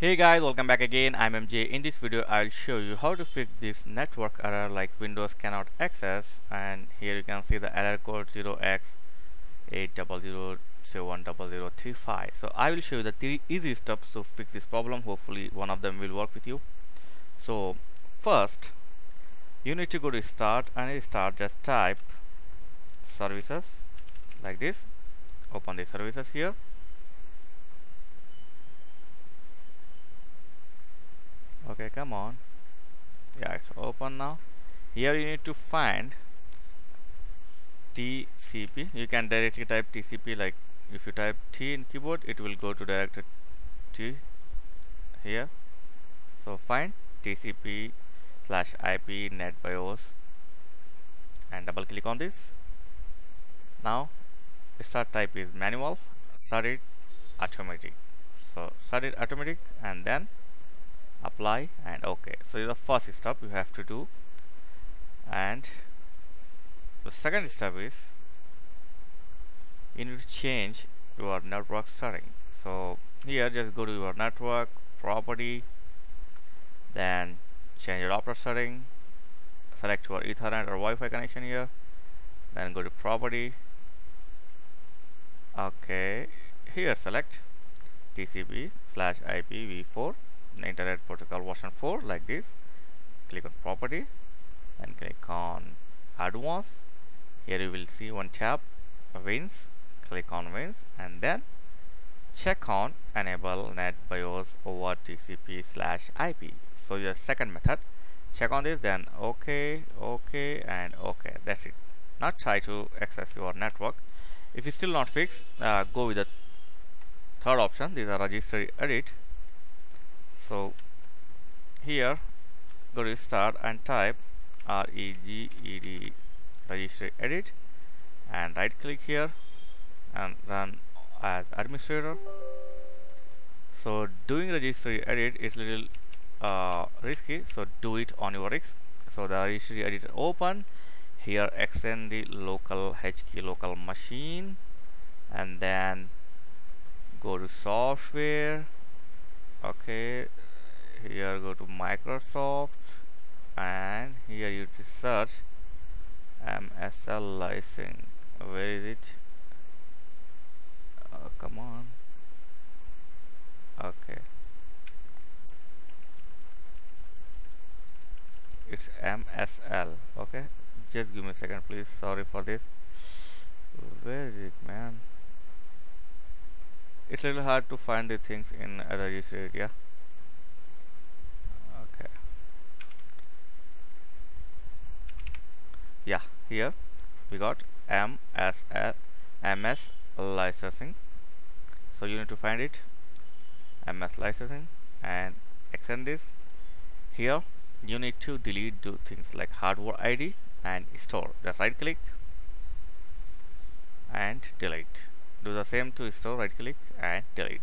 Hey guys, welcome back again. I'm MJ. In this video, I'll show you how to fix this network error like Windows cannot access and here you can see the error code 0x800710035. So I will show you the three easy steps to fix this problem. Hopefully one of them will work with you. So first, you need to go to start and start just type services like this. Open the services here okay come on. Yeah it's open now. Here you need to find TCP you can directly type TCP like if you type T in keyboard it will go to direct T here. So find TCP slash IP NetBIOS and double click on this. Now start type is manual start it automatic. So start it automatic and then apply and okay. So the first step you have to do. And the second step is you need to change your network setting. So here just go to your network property then change your adapter setting select your ethernet or wi-fi connection here then go to property. Okay here select tcp slash ipv4 internet protocol version 4 like this. Click on property and click on advanced here you will see one tab WINS. Click on WINS and then check on enable net BIOS over TCP slash IP so your second method check on this then okay okay and okay. That's it. Now try to access your network. If it's still not fixed uh, go with the third option. These are registry edit so here go to start and type regedit registry edit and right click here and run as administrator. So doing registry edit is little uh, risky so do it on your risk. So the registry edit open. Here extend the local HK local machine and then go to software okay here go to Microsoft and here you search MSL license where is it? Oh, come on. Okay. It's MSL okay? Just give me a second please. Sorry for this. Where is it man it's a little hard to find the things in a registered area. Okay. Yeah here we got MSL MS licensing. So you need to find it. MS licensing and extend this. Here you need to delete do things like hardware ID and store. Just right click and delete do the same to store right click and delete.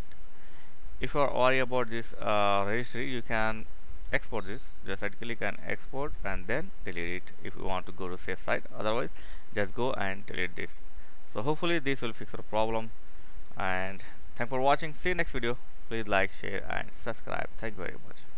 If you are worried about this uh, registry you can export this. Just right click and export and then delete it if you want to go to safe side otherwise just go and delete this. So hopefully this will fix the problem. And thanks for watching. See you next video. Please like share and subscribe. Thank you very much